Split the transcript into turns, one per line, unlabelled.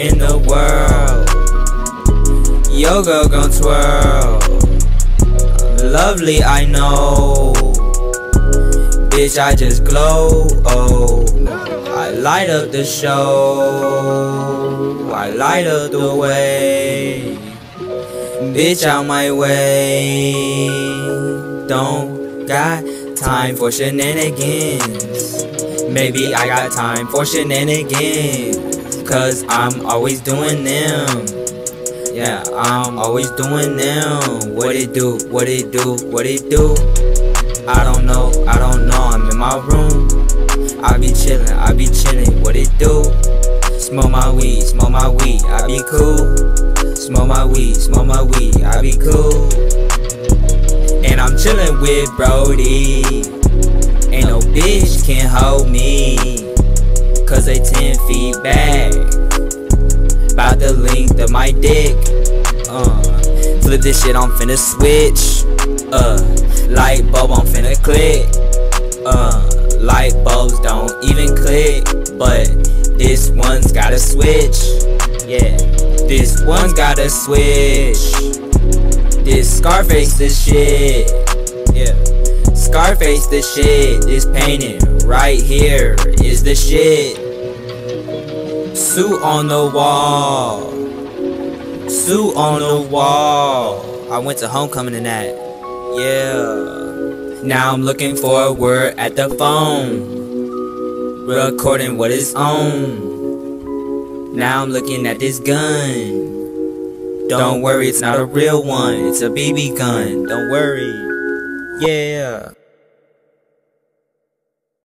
In the world, yo girl gon' twirl. Lovely, I know. Bitch, I just glow. Oh, I light up the show. I light up the way. Bitch, out my way. Don't got time for shenanigans. Maybe I got time for shenanigans. Cause I'm always doing them. Yeah, I'm always doing them. What it do, what it do, what it do. I don't know, I don't know, I'm in my room. I be chillin', I be chillin', what it do? Smoke my weed, smoke my weed, I be cool. Smoke my weed, smoke my weed, I be cool. And I'm chillin' with Brody. Ain't no bitch can hold me. Cause they 10 feet back. Of my dick. Uh, flip this shit, I'm finna switch. Uh, light bulb, I'm finna click. Uh, light bulbs don't even click. But this one's gotta switch. Yeah, this one's gotta switch. This Scarface this shit. Yeah. Scarface this shit. This painting right here is the shit. Suit on the wall. Suit on the wall. I went to homecoming in that. Yeah. Now I'm looking forward at the phone. Recording what is on. Now I'm looking at this gun. Don't worry, it's not a real one. It's a BB gun. Don't worry. Yeah.